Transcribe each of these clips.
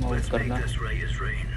कोई time out Let's make करना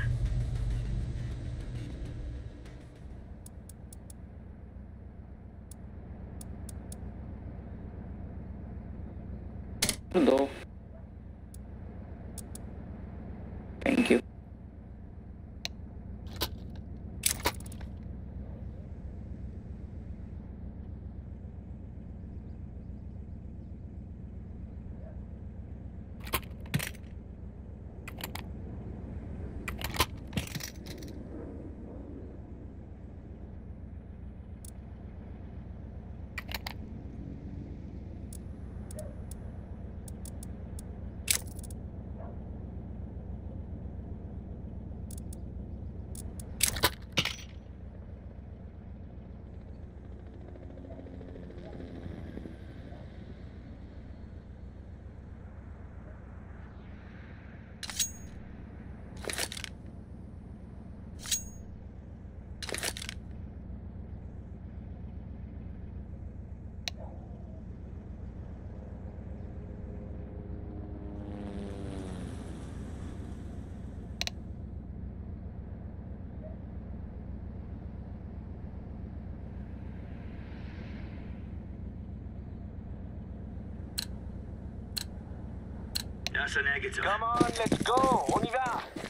Come on, let's go. On y va.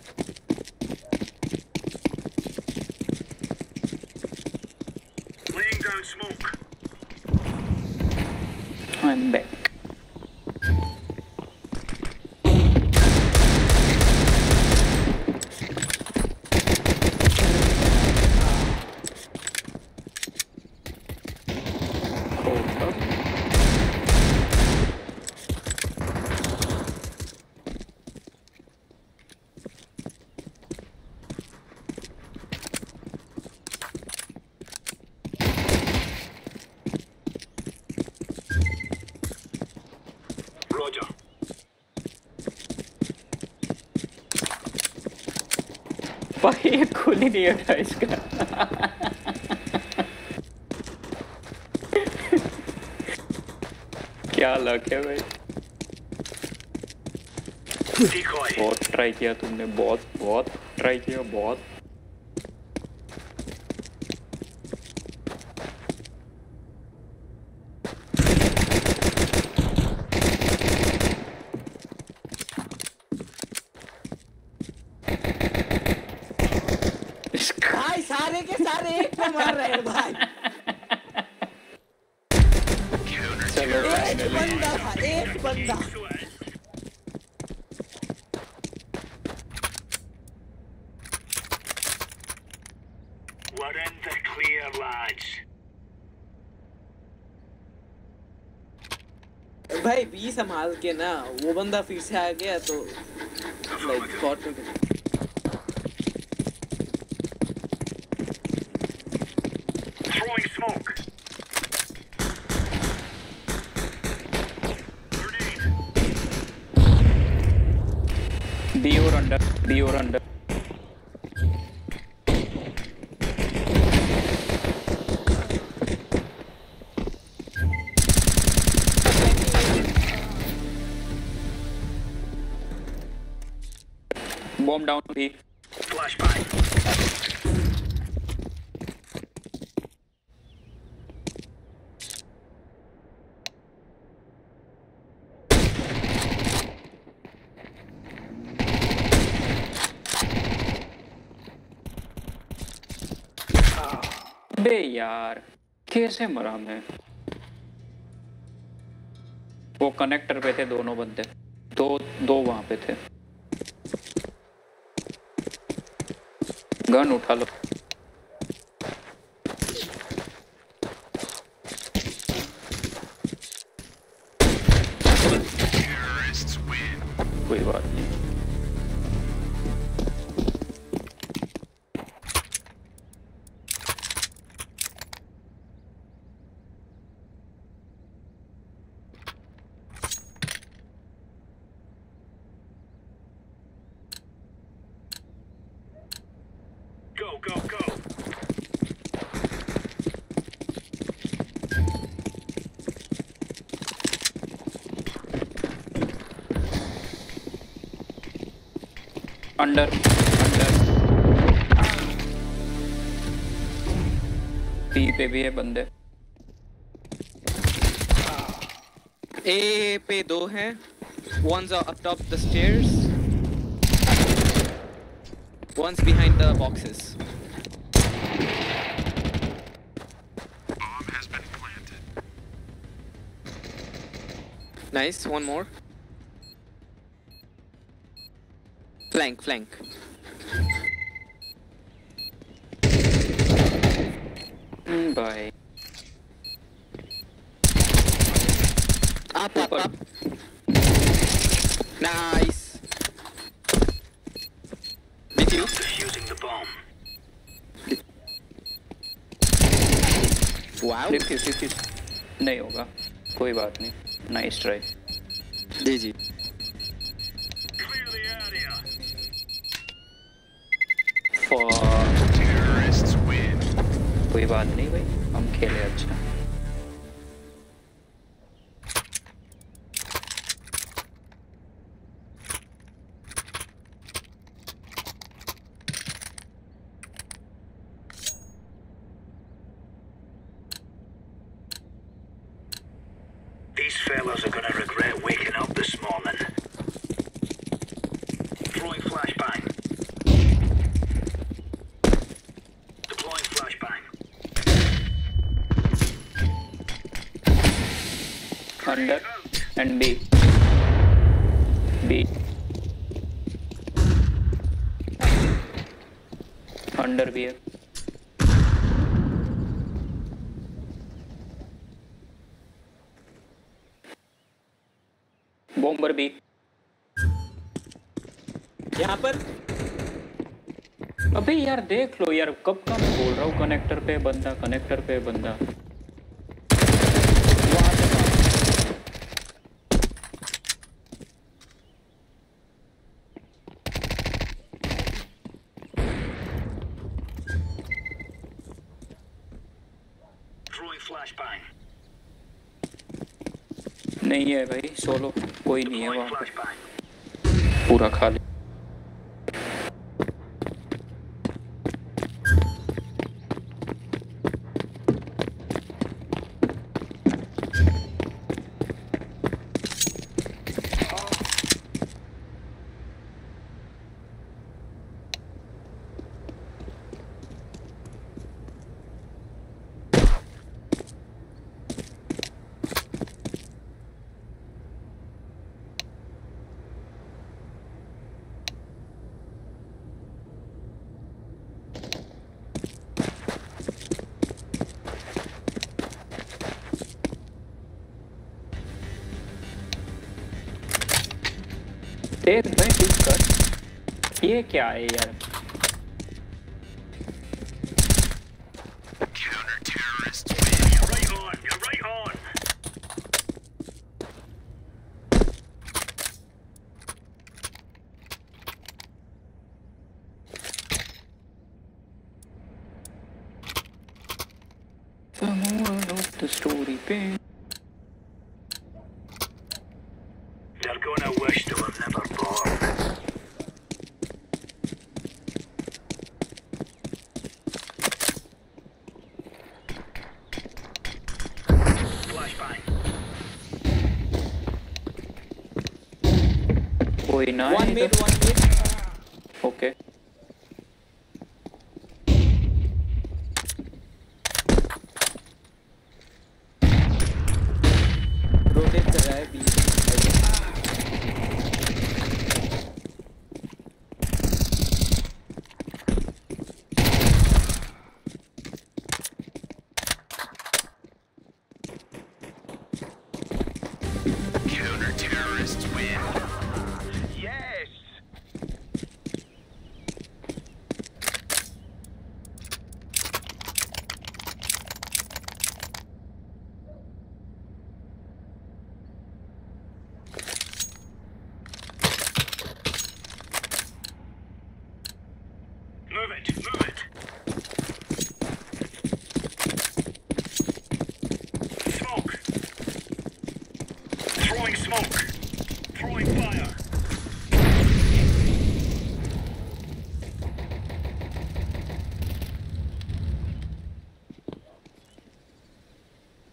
ये खुल ही नहीं होता इसका। क्या लक है भाई? बहुत ट्राई किया तुमने बहुत बहुत ट्राई किया बहुत इसका भाई सारे के सारे एक को मार रहे हैं भाई चलो एक फाइनली बंदा था एक बंदा We're in the clear, lads. भाई बी संभाल के ना वो बंदा फिर से आ गया तो लाइक कॉट में Be your under. Be your under यार, कैसे मरा मैं? वो कनेक्टर पे थे दोनों बंदे। दो दो वहाँ पे थे। गन उठा लो। अंडर अंडर पी पे भी है बंदे। ए पे दो हैं। Ones are up top the stairs ones behind the boxes Nice, one more. Flank flank भाई up up up nice with you Defusing the bomb. wow defuse defuse नहीं होगा कोई बात नहीं नाइस ट्राई जी जी कोई बात नहीं भाई हम खेले अच्छा These fellas are gonna regret waking up this morning. Throwing flashbang. Deploying flashbang. Under and B B under भी है बॉम्बर भी। यहाँ पर? अबे यार देख लो यार कब का मैं बोल रहा हूँ कनेक्टर पे बंदा कनेक्टर पे बंदा. नहीं है भाई सोलो कोई नहीं है वहाँ पे flashbang. पूरा खाली देख नहीं कुछ ये क्या है यार? कोई ना one है mid इधर? one mid ओके रोटेट कर रहा है B Counter terrorists win. Yes. Move it, move it. Smoke. Throwing smoke. Throwing fire.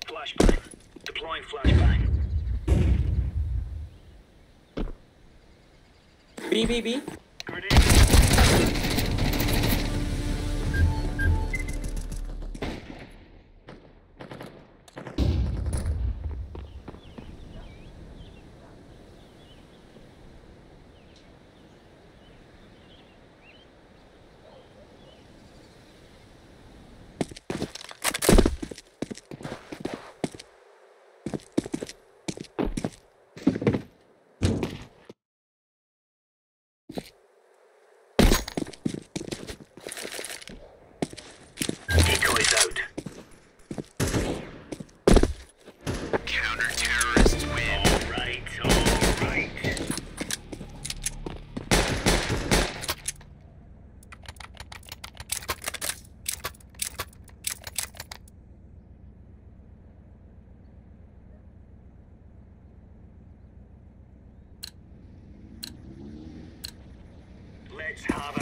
flashbang. Deploying flashbang. B B B Harbor.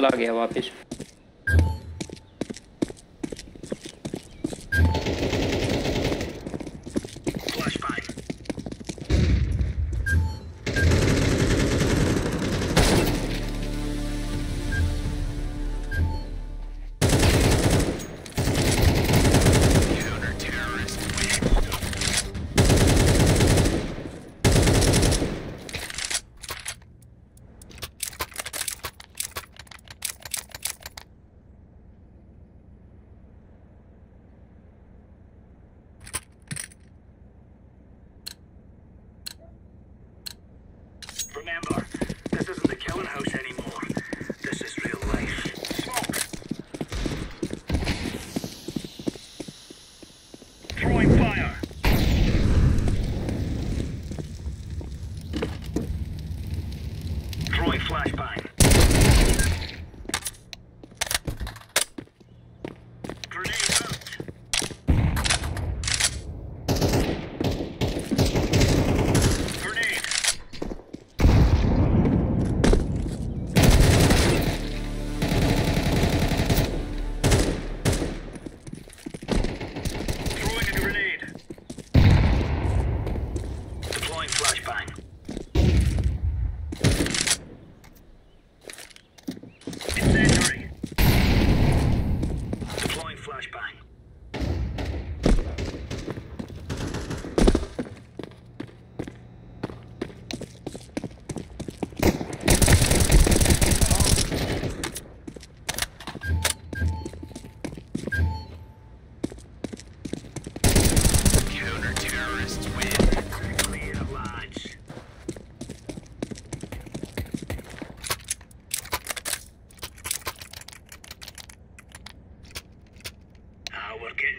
चला गया वापस।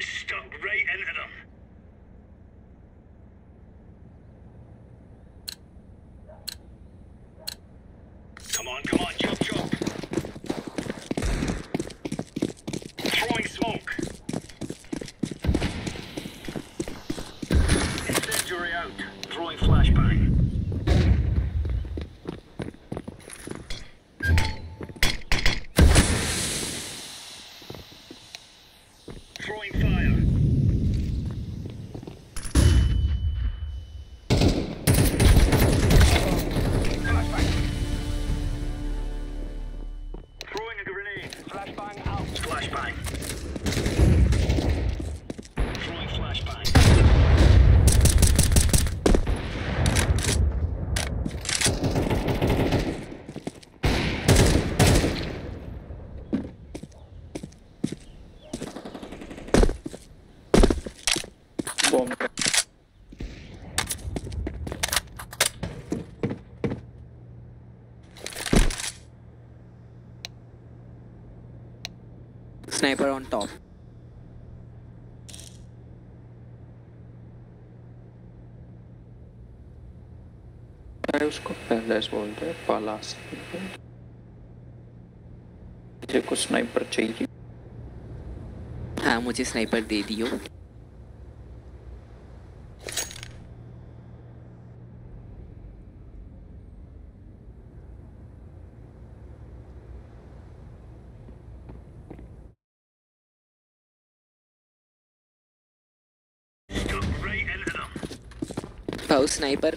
stop. Sniper on top. उसको पहले से बोलते हैं पालास मुझे कुछ स्नाइपर चाहिए। हाँ मुझे स्नाइपर दे दियो Stuck right into them. भाऊ स्नाइपर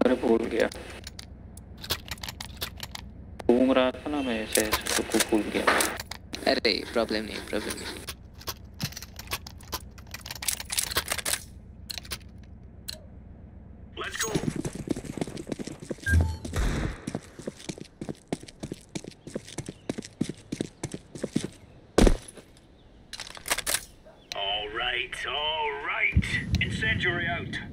अरे भूल गया। घूम रहा था ना मैं ऐसे ऐसे तो भूल गया। अरे प्रॉब्लम नहीं प्रॉब्लम नहीं। All right, all right. Incendiary out.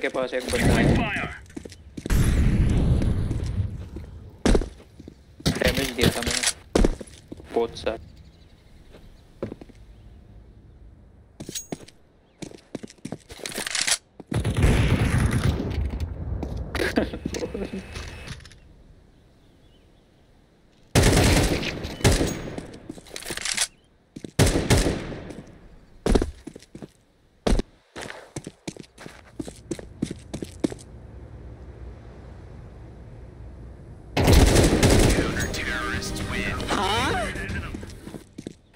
के पास एक बंदा है fire. डैमेज दिया था मैंने बहुत सारा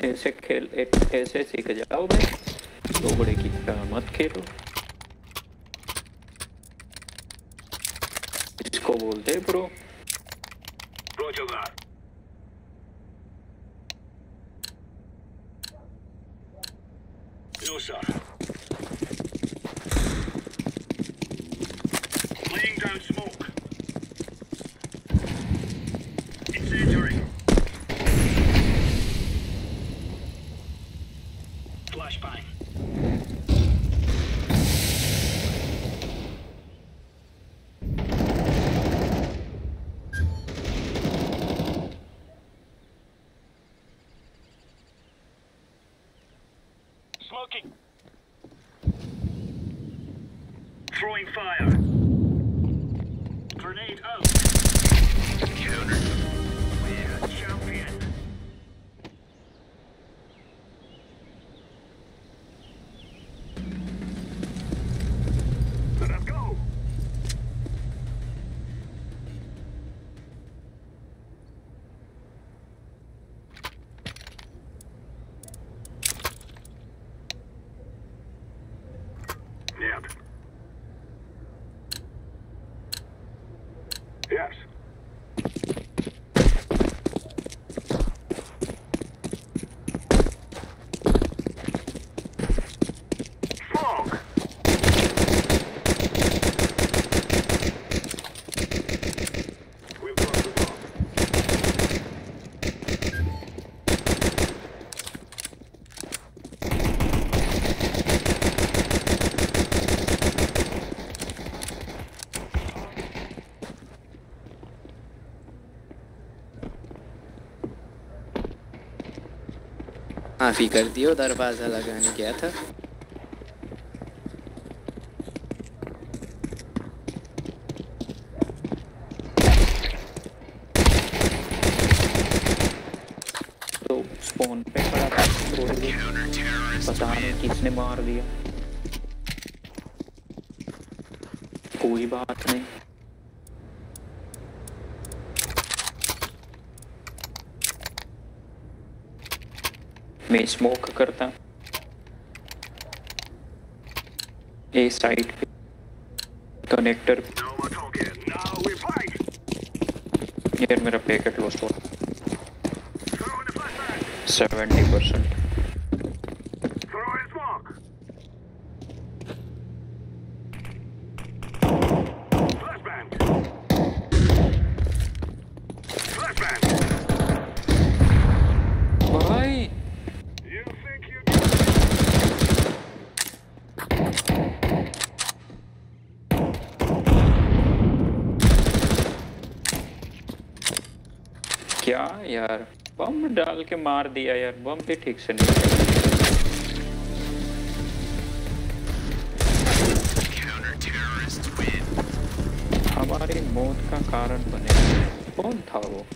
ऐसे खेल ऐसे सीख जाओ भाई। दो बड़े की मत खेलो। इसको बोलते ब्रो माफ़ी कर दियो, दरवाज़ा लगाने गया था। तो पे खड़ा था पता नहीं किसने मार दिया। कोई बात नहीं। में स्मोक करता ए साइड कनेक्टर यार मेरा पैकेट लॉस्ट हो 70 परसेंट यार। बम डाल के मार दिया यार, बम भी ठीक से नहीं हमारी मौत का कारण बने। कौन था वो?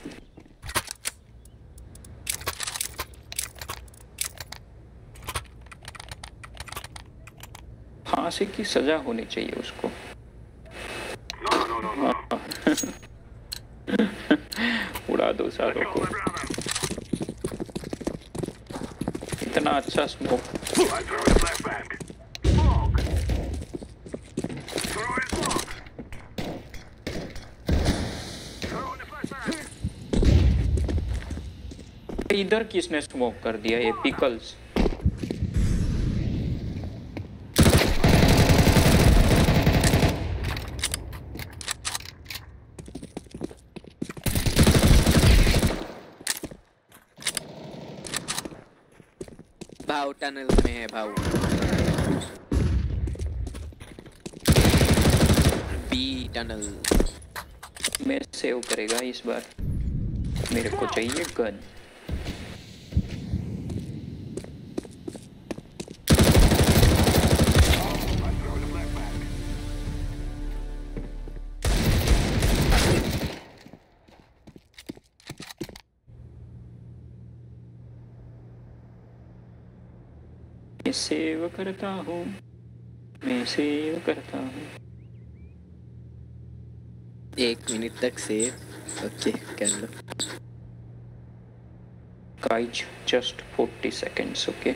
फांसी की सजा होनी चाहिए उसको। बोल सारे को। इतना अच्छा स्मोक इधर किसने स्मोक कर दिया? ये पिकल्स टनल में है भाव बी टनल। मैं सेव करेगा इस बार। मेरे को चाहिए गन। सेव करता हूँ। मैं सेव करता हूँ। एक मिनट तक से ओके कर लो। Guys just 40 seconds okay?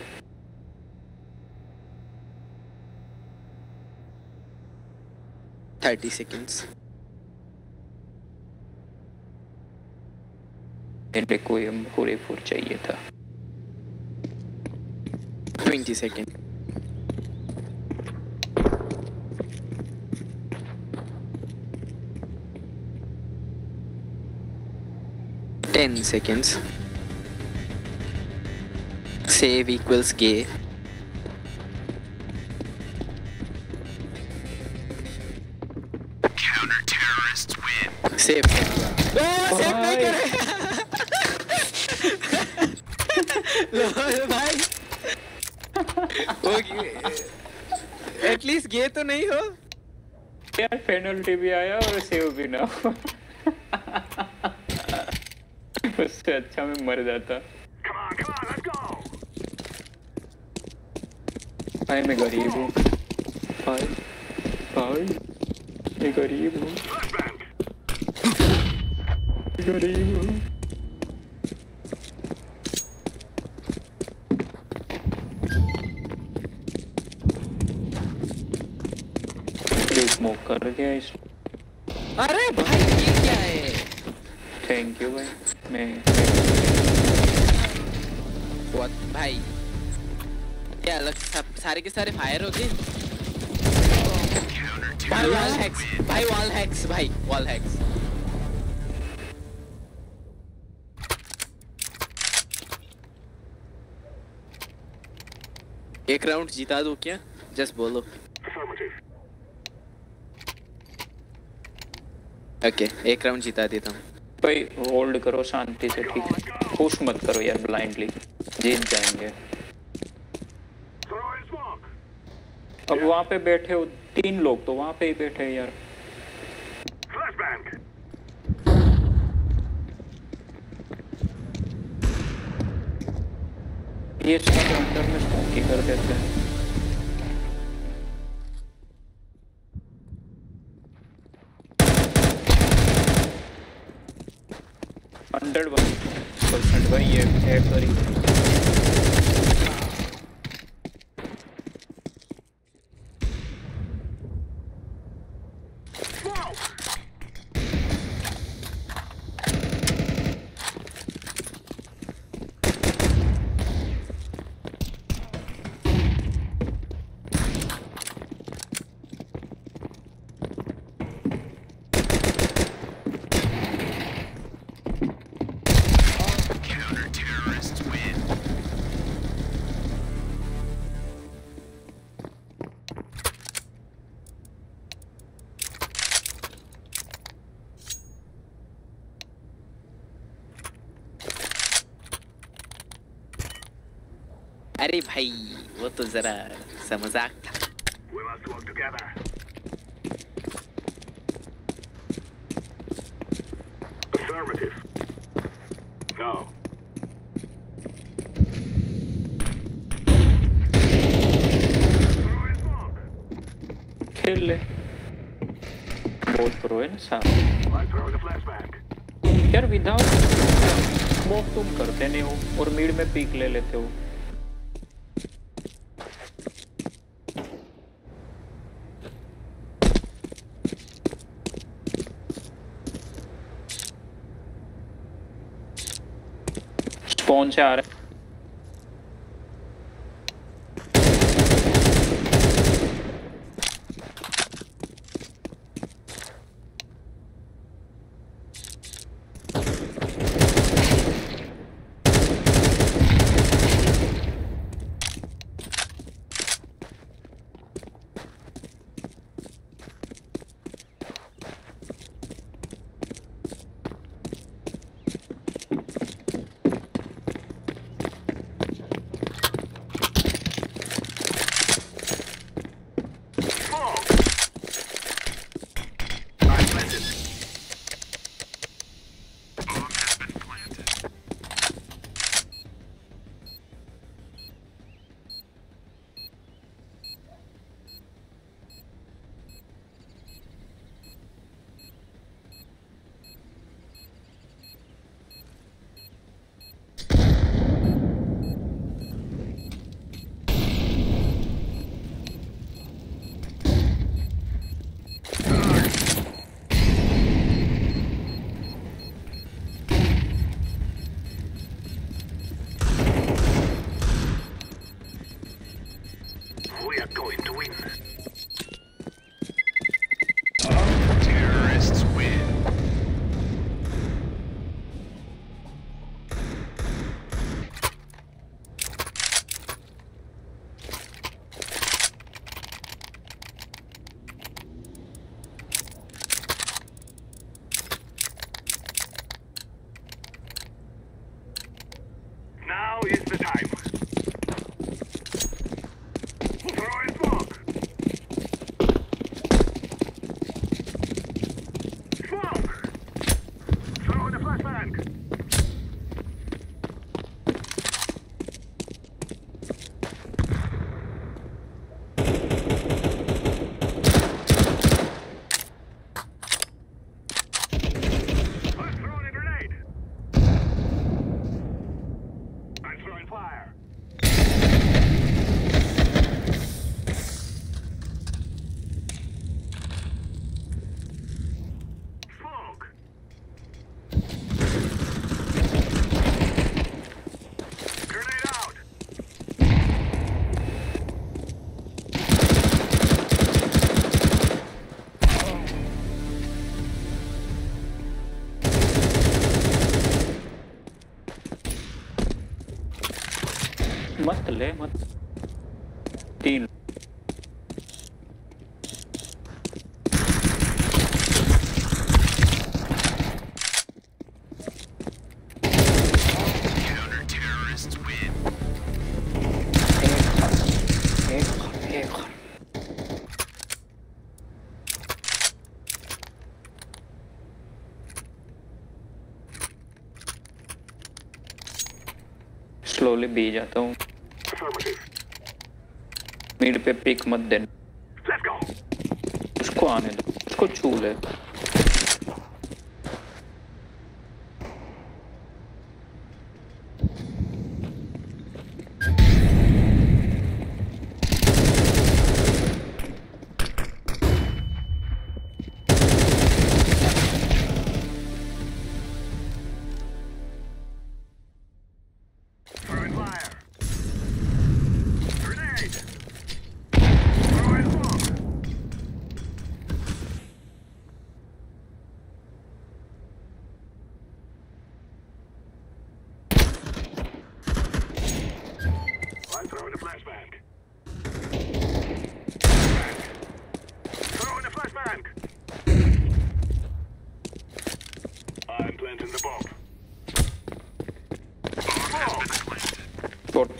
Thirty seconds मेरे को ये पूरे चाहिए था। 20 seconds. Ten seconds. Save equals gay. Counter terrorists win. Save. Oh, save oh, at least gay तो नहीं हो यार पेनल्टी भी आया और सेव भी ना हुआ। उससे अच्छा मैं मर जाता. भाई मैं गरीब हूँ भाई भाई मैं गरीब हूँ गरीब हूँ कर दिया इस अरे भाई ये क्या है? थैंक यू भाई। मैं What? भाई। क्या अलग सब सारे के सारे फायर हो गए? भाई वॉल हैक्स भाई वॉल हैक्स भाई वॉल हैक्स एक राउंड जीता दो क्या? जस्ट बोलो। ओके एक राउंड जिता देता हूँ। भाई होल्ड करो, शांति से, ठीक पुश मत करो यार ब्लाइंडली जीत जाएँगे। अब वहाँ पे बैठे हो तीन लोग तो वहाँ पे ही बैठे हैं यार। ये अंदर में स्मोक कर देते हैं। अरे भाई वो तो जरा समझाक था। खेल ले। बहुत तुम करते नहीं हो और मीड में पीक ले लेते हो। स्पॉन से आ रहे Smoke. मत ले मत तीन स्लोली बी जाता हूँ मिड पे पिक मत देना। उसको आने दो उसको छू ले।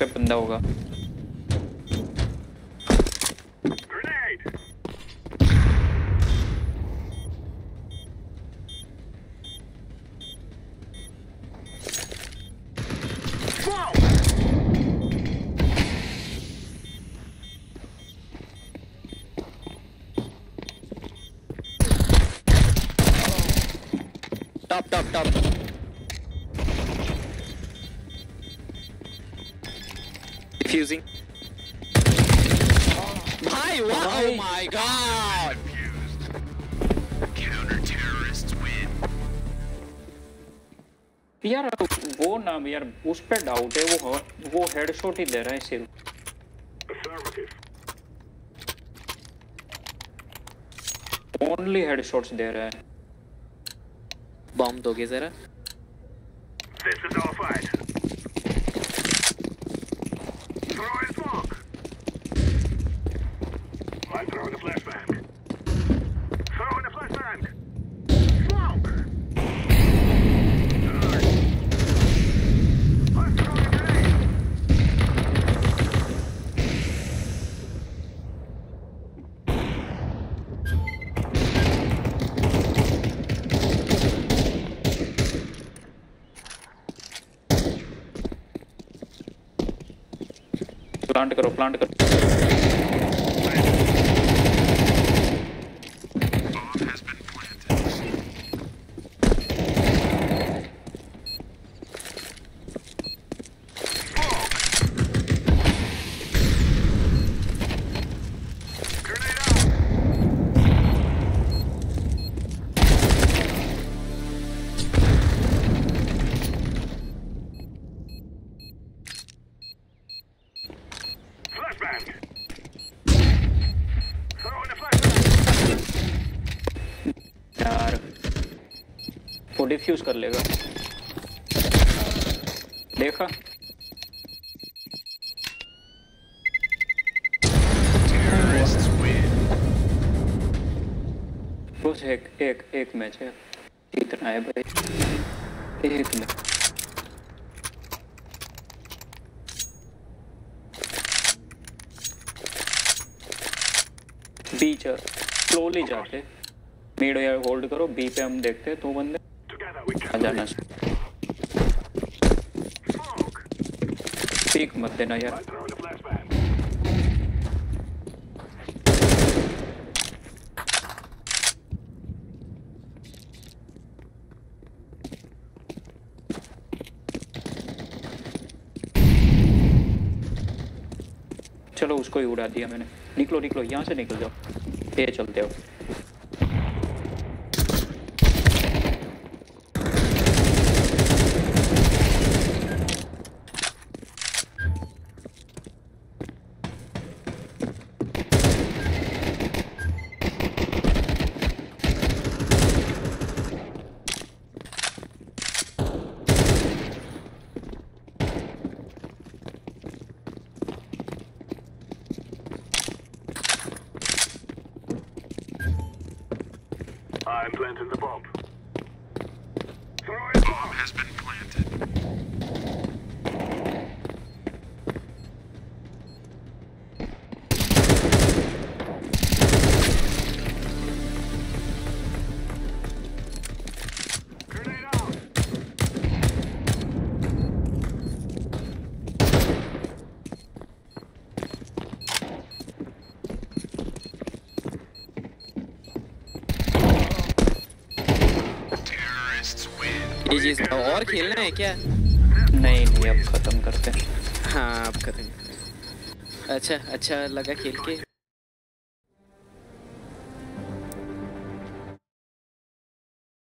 पे बंदा होगा। यार उस पे डाउट है वो वो हेडशॉट ही दे रहा है सिर्फ़. ओनली हेडशॉट्स दे रहा है बॉम्ब दोगे जरा This is our fight. Throw Throwing smoke. I'm throwing a flashbang. Throwing a flashbang. Smoke. I'm throwing a grenade. Plant करो प्लांट करो Grenade out. Flashbang. Throwing a flashbang. यार वो डिफ्यूज कर लेगा। देखा? बस एक एक एक मैच है। जीतना है भाई। एक मैच बीच स्लोली जाते। मीड या होल्ड करो बी पे हम देखते हैं, दो बंदे। आ जाना. पीक मत देना यार. चलो उसको ही उड़ा दिया मैंने निकलो निकलो, यहाँ से निकल जाओ ये चलते हो और खेलना है क्या? नहीं नहीं अब खत्म करते हैं। हाँ अब खत्म। अच्छा अच्छा लगा खेल के।